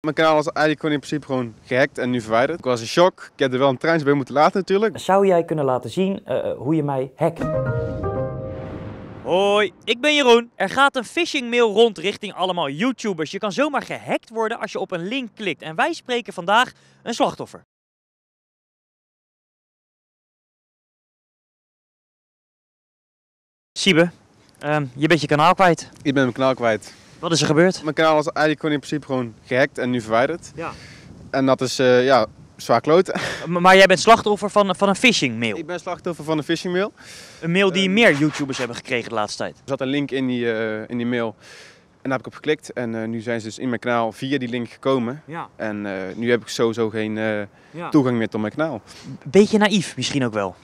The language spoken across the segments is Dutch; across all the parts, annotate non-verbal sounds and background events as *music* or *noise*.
Mijn kanaal is eigenlijk gewoon in principe gewoon gehackt en nu verwijderd. Ik was in shock. Ik heb er wel een treintje bij moeten laten natuurlijk. Zou jij kunnen laten zien uh, hoe je mij hackt? Hoi, ik ben Jeroen. Er gaat een phishing mail rond richting allemaal YouTubers. Je kan zomaar gehackt worden als je op een link klikt. En wij spreken vandaag een slachtoffer. Siebe, uh, je bent je kanaal kwijt. Ik ben mijn kanaal kwijt. Wat is er gebeurd? Mijn kanaal is eigenlijk gewoon in principe gewoon gehackt en nu verwijderd. Ja. En dat is uh, ja, zwaar kloten. *laughs* Maar jij bent slachtoffer van, van een phishing mail? Ik ben slachtoffer van een phishing mail. Een mail die meer YouTubers hebben gekregen de laatste tijd? Er zat een link in die, uh, in die mail. En daar heb ik op geklikt en nu zijn ze dus in mijn kanaal via die link gekomen. Ja. En nu heb ik sowieso geen ja. toegang meer tot mijn kanaal. Beetje naïef misschien ook wel?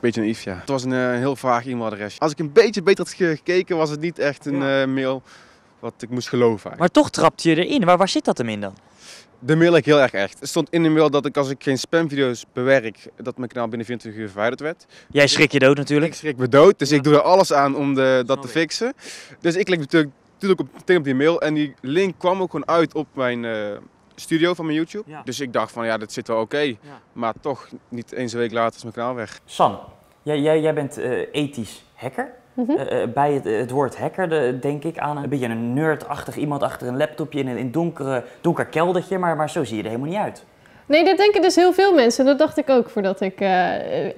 Beetje naïef, ja. Het was een, een heel vaag e-mailadres. Als ik een beetje beter had gekeken, was het niet echt een ja. mail wat ik moest geloven. Eigenlijk. Maar toch trapte je erin. Waar, waar zit dat hem in dan? De mail ik heel erg echt. Er stond in de mail dat ik als ik geen spamvideo's bewerk, dat mijn kanaal binnen 24 uur verwijderd werd. Jij schrik je dood natuurlijk. Ik schrik me dood, dus ja. ik doe er alles aan om de, dat te fixen. Dus ik klik natuurlijk, natuurlijk op, meteen op die mail en die link kwam ook gewoon uit op mijn uh, studio van mijn YouTube. Ja. Dus ik dacht van ja, dit zit wel oké. Okay. Ja. Maar toch, niet eens een week later is mijn kanaal weg. San, jij, jij, jij bent uh, ethisch hacker. Mm -hmm. uh, bij het, het, woord hacker de, denk ik aan een beetje een nerdachtig iemand achter een laptopje in een in donkere, donker keldertje, maar, maar zo zie je er helemaal niet uit. Nee, dat denken dus heel veel mensen. Dat dacht ik ook voordat ik uh,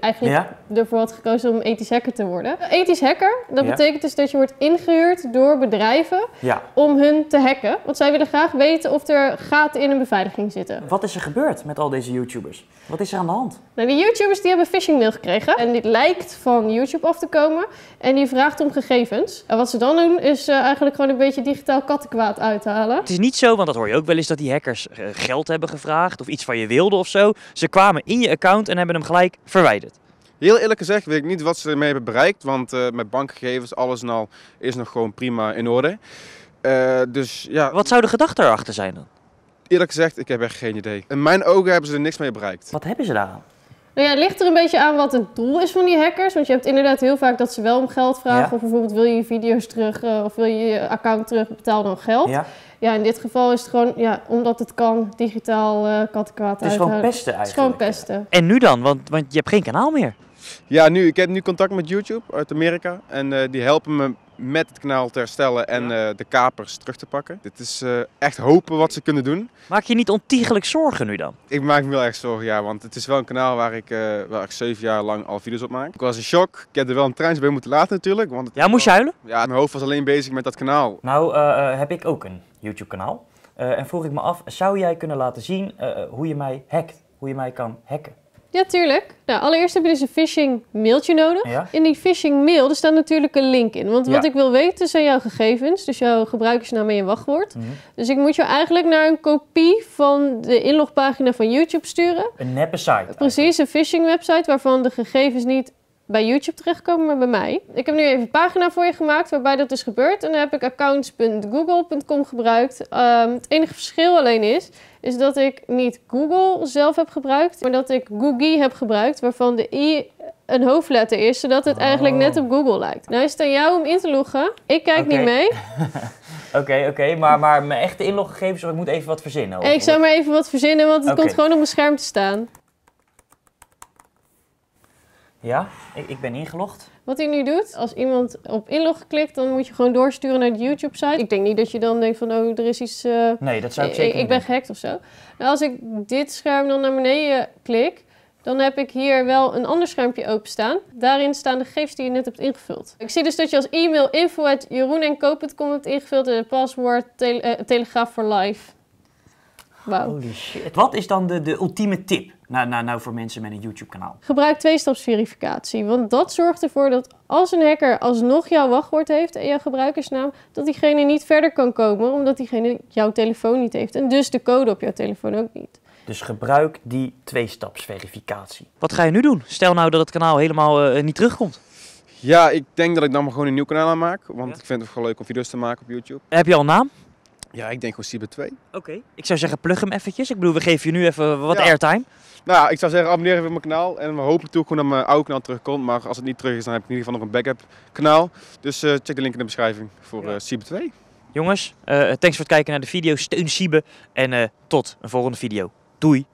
eigenlijk ja? ervoor had gekozen om ethisch hacker te worden. Ethisch hacker, dat ja. betekent dus dat je wordt ingehuurd door bedrijven ja. om hun te hacken. Want zij willen graag weten of er gaten in een beveiliging zitten. Wat is er gebeurd met al deze YouTubers? Wat is er aan de hand? Nou, die YouTubers die hebben phishing mail gekregen. En dit lijkt van YouTube af te komen. En die vraagt om gegevens. En wat ze dan doen is uh, eigenlijk gewoon een beetje digitaal kattenkwaad uithalen. Het is niet zo, want dat hoor je ook wel eens, dat die hackers uh, geld hebben gevraagd of iets van je wilde of zo. Ze kwamen in je account en hebben hem gelijk verwijderd. Heel eerlijk gezegd weet ik niet wat ze ermee hebben bereikt, want uh, met bankgegevens, alles en al is nog gewoon prima in orde. Uh, dus ja. Wat zou de gedachte erachter zijn dan? Eerlijk gezegd, ik heb echt geen idee. In mijn ogen hebben ze er niks mee bereikt. Wat hebben ze daaraan? Nou ja, het ligt er een beetje aan wat het doel is van die hackers. Want je hebt inderdaad heel vaak dat ze wel om geld vragen. Ja. Of bijvoorbeeld wil je je video's terug uh, of wil je je account terug, betaal dan geld. Ja. Ja, in dit geval is het gewoon, ja, omdat het kan, digitaal uh, kattenkwaad Het is gewoon pesten Het is eigenlijk. gewoon pesten. En nu dan? Want, want je hebt geen kanaal meer. Ja, nu, ik heb nu contact met YouTube uit Amerika. En uh, die helpen me met het kanaal te herstellen en uh, de kapers terug te pakken. Dit is uh, echt hopen wat ze kunnen doen. Maak je niet ontiegelijk zorgen nu dan? Ik maak me wel echt zorgen, ja. Want het is wel een kanaal waar ik, uh, waar ik zeven jaar lang al video's op maak. Ik was in shock. Ik heb er wel een treintje bij moeten laten natuurlijk. Want ja, moest je huilen? Ja, mijn hoofd was alleen bezig met dat kanaal. Nou, uh, heb ik ook een YouTube kanaal. Uh, en vroeg ik me af, zou jij kunnen laten zien hoe je mij hackt? Hoe je mij kan hacken? Ja, tuurlijk. Nou, allereerst heb je dus een phishing mailtje nodig. Ja? In die phishing mail er staat natuurlijk een link in. Want Ja. wat ik wil weten zijn jouw gegevens. Dus jouw gebruikersnaam en je wachtwoord. Mhm. Dus ik moet je eigenlijk naar een kopie van de inlogpagina van YouTube sturen. Een neppe site. Precies, een phishing website waarvan de gegevens niet bij YouTube terechtkomen, maar bij mij. Ik heb nu even een pagina voor je gemaakt waarbij dat is gebeurd. En dan heb ik accounts.google.com gebruikt. Ehm, het enige verschil alleen is, is dat ik niet Google zelf heb gebruikt, maar dat ik Googie heb gebruikt, waarvan de i een hoofdletter is, zodat het eigenlijk Oh. net op Google lijkt. Nou is het aan jou om in te loggen. Ik kijk niet mee. *laughs* Oké, oké, maar, maar mijn echte inloggegevens, of ik moet even wat verzinnen? Of- Ik zou maar even wat verzinnen, want het komt gewoon op mijn scherm te staan. Ja, ik, ik ben ingelogd. Wat hij nu doet, als iemand op inloggen klikt, dan moet je gewoon doorsturen naar de YouTube-site. Ik denk niet dat je dan denkt van, oh, er is iets... eh, Nee, dat zou ik zeker ik ben gehackt of zo. Nou, als ik dit scherm dan naar beneden klik, dan heb ik hier wel een ander schermpje openstaan. Daarin staan de gegevens die je net hebt ingevuld. Ik zie dus dat je als e-mail info.jeroenenko.com hebt ingevuld en het paswoord tele, eh, telegraaf voor live. Wauw. Holy shit. Wat is dan de, de ultieme tip nou, nou, nou voor mensen met een YouTube-kanaal? Gebruik tweestapsverificatie, want dat zorgt ervoor dat als een hacker alsnog jouw wachtwoord heeft en jouw gebruikersnaam, dat diegene niet verder kan komen, omdat diegene jouw telefoon niet heeft en dus de code op jouw telefoon ook niet. Dus gebruik die tweestapsverificatie. Wat ga je nu doen? Stel nou dat het kanaal helemaal eh, niet terugkomt. Ja, ik denk dat ik dan maar gewoon een nieuw kanaal aanmaak. Want Ja. ik vind het gewoon leuk om video's te maken op YouTube. Heb je al een naam? Ja, ik denk gewoon Cyber 2. Oké. Ik zou zeggen, plug hem eventjes. Ik bedoel, we geven je nu even wat Ja. airtime. Nou ja, ik zou zeggen abonneer even op mijn kanaal. En we hopen natuurlijk gewoon dat mijn oude kanaal terugkomt. Maar als het niet terug is, dan heb ik in ieder geval nog een backup kanaal. Dus eh, check de link in de beschrijving voor Ja. eh Cyber 2. jongens, eh, thanks voor het kijken naar de video. Steun Siebe en tot een volgende video. Doei!